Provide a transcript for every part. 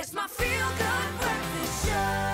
It's my feel good breakfast show.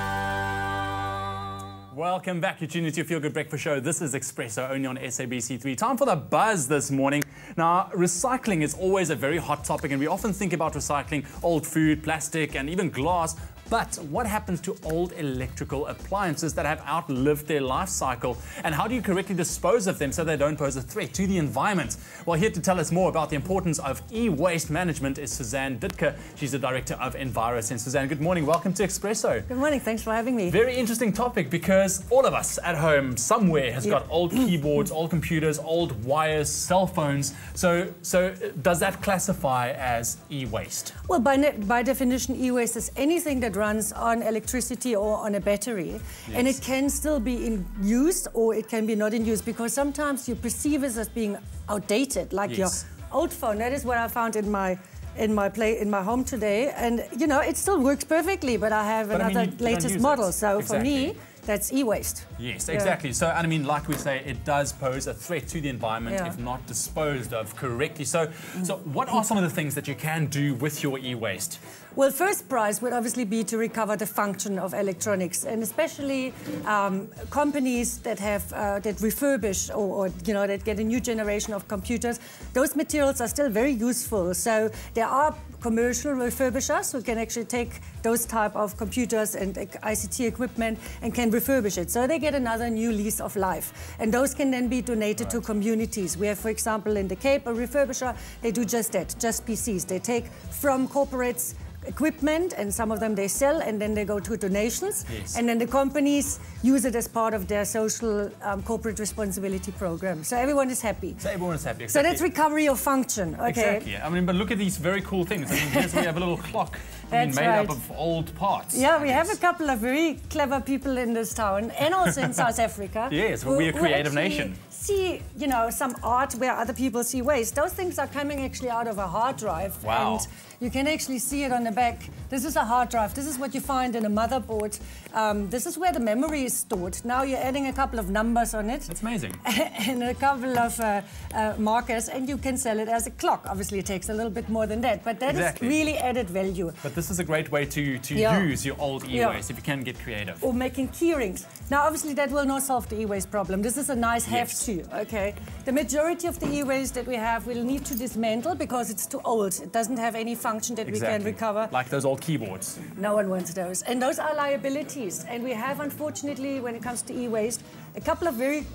Welcome back. You're tuning into your Feel Good Breakfast Show. This is Expresso, only on SABC3. Time for the buzz this morning. Now, recycling is always a very hot topic, and we often think about recycling old food, plastic, and even glass. But what happens to old electrical appliances that have outlived their life cycle? And how do you correctly dispose of them so they don't pose a threat to the environment? Well, here to tell us more about the importance of e-waste management is Suzanne Dittke. She's the director of EnviroSense. Suzanne, good morning. Welcome to Expresso. Good morning. Thanks for having me. Very interesting topic because all of us at home somewhere has got old keyboards, old computers, old wires, cell phones. So, so does that classify as e-waste? Well, by, by definition, e-waste is anything that runs on electricity or on a battery, and it can still be in use or it can be not in use because sometimes you perceive it as being outdated, like Yes. your old phone. That is what I found in my in my play in my home today, and you know it still works perfectly. But I have But I mean, another you- you latest use model, it. so for me, that's e-waste. Yes, Yeah. exactly. So, and I mean, like we say, it does pose a threat to the environment Yeah. if not disposed of correctly. So, so mm. what are some of the things that you can do with your e-waste? Well, first prize would obviously be to recover the function of electronics, and especially um, companies that have uh, that refurbish or, or you know that get a new generation of computers. Those materials are still very useful. So there are commercial refurbishers who can actually take those type of computers and uh, ICT equipment and can refurbish it. So they get another new lease of life, and those can then be donated to communities. We have, for example, in the Cape, a refurbisher. They do just that, just PCs. They take from corporates equipment and some of them they sell and then they go to donations Yes. and then the companies use it as part of their social um, corporate responsibility program so everyone is happy So everyone is happy. so that's recovery of function okay Exactly. I mean, but look at these very cool things. I mean, here's we have a little clock. I mean, made right. up of old parts. yeah, we have a couple of very clever people in this town and also in South Africa. Yes, we're a creative nation. See, you know, some art where other people see waste. Those things are coming actually out of a hard drive. Wow. And you can actually see it on the back. This is a hard drive. This is what you find in a motherboard. Um, this is where the memory is stored. Now you're adding a couple of numbers on it. That's amazing. and a couple of uh, uh, markers, and you can sell it as a clock. Obviously, it takes a little bit more than that, but that is Exactly. really added value. But this is a great way to, to Yeah. use your old e-waste if you can get creative. Or making key rings. Now, obviously, that will not solve the e-waste problem. This is a nice have Yes. to, okay? The majority of the e-waste that we have will need to dismantle because it's too old. It doesn't have any function that we can Exactly. Like those old keyboards. No one wants those. And those are liabilities. And we have, unfortunately, when it comes to e waste, a couple of very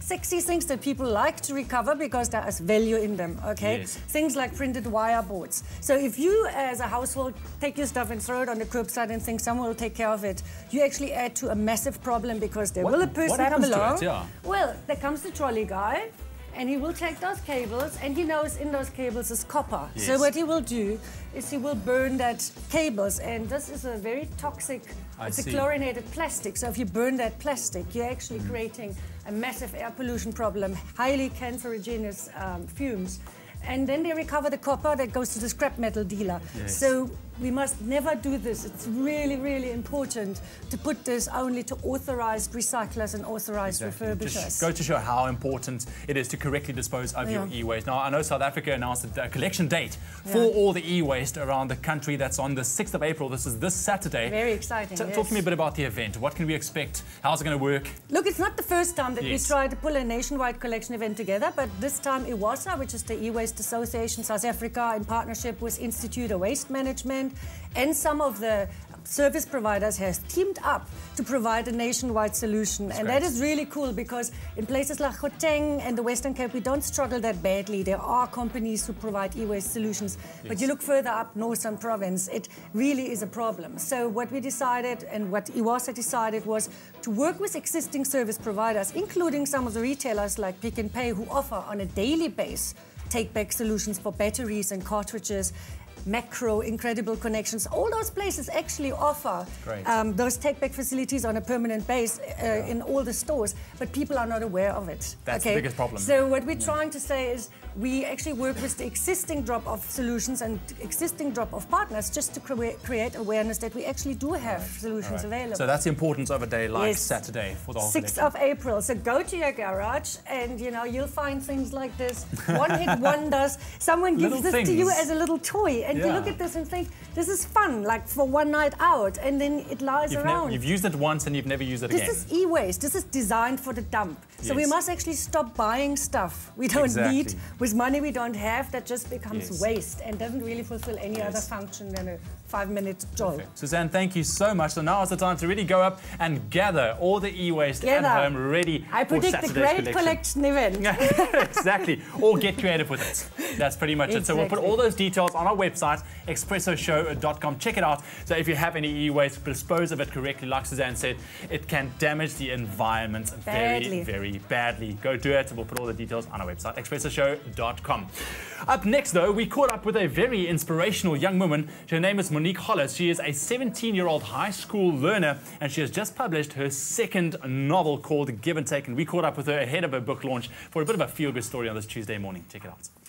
sexy things that people like to recover because there is value in them, okay? Yes. Things like printed wire boards. So if you, as a household, take your stuff and throw it on the curbside and think someone will take care of it, you actually add to a massive problem because there What- will a person come to it? along. Yeah. Well, there comes the trolley guy. And he will take those cables, and he knows in those cables is copper. So what he will do is he will burn that cables, and this is a very toxic. I it's see. a chlorinated plastic. So if you burn that plastic, you're actually creating a massive air pollution problem, highly cancerogenous um, fumes. And then they recover the copper that goes to the scrap metal dealer. Yes. So we must never do this. It's really, really important to put this only to authorized recyclers and authorized Exactly. refurbishers. Just go to show how important it is to correctly dispose of your e-waste. Now, I know South Africa announced a collection date for Yeah. all the e-waste around the country. That's on the 6th of April. This is this Saturday. Very exciting, T- Talk to me a bit about the event. What can we expect? How's it going to work? Look, it's not the first time that Yes. we tried to pull a nationwide collection event together, but this time eWASA, which is the E-Waste Association South Africa, in partnership with Institute of Waste Management and some of the service providers has teamed up to provide a nationwide solution. and that great. is really cool because in places like Gauteng and the Western Cape, we don't struggle that badly. There are companies who provide e-waste solutions. But you look further up Northern Province, it really is a problem. So what we decided and what eWASA decided was to work with existing service providers, including some of the retailers like Pick n Pay who offer on a daily basis take-back solutions for batteries and cartridges Makro, incredible connections. All those places actually offer um, those take-back facilities on a permanent base uh, in all the stores, but people are not aware of it. That's the biggest problem. So what we're trying to say is we actually work with the existing drop-off solutions and existing drop-off partners just to crea- create awareness that we actually do have solutions available. So that's the importance of a day like Yes. Saturday for the whole 6th collection. of April. So go to your garage and you know you'll find things like this. One hit wonders. Someone gives Little this to you as a little toy and and you look at this and think, this is fun, like for one night out, and then it lies You've, around. you've used it once and you've never used it This again. This is e-waste. This is designed for the dump. So we must actually stop buying stuff we don't Exactly. need with money we don't have that just becomes Yes. waste and doesn't really fulfill any other function than a five-minute job. Suzanne, thank you so much. So now is the time to really go up and gather all the e-waste at home ready I for predict a Saturday's great collection. collection event. exactly. Or get creative with it. That's pretty much it. So we'll put all those details on our website, expressoshow.com. Check it out. So if you have any e-waste, dispose of it correctly. Like Suzanne said, it can damage the environment Badly. very, very badly. Go do it. We'll put all the details on our website, expressoshow.com. Up next, though, we caught up with a very inspirational young woman. Her name is Monique Hollis. She is a 17-year-old high school learner, and she has just published her second novel called Give and Take. And we caught up with her ahead of her book launch for a bit of a feel-good story on this Tuesday morning. Check it out.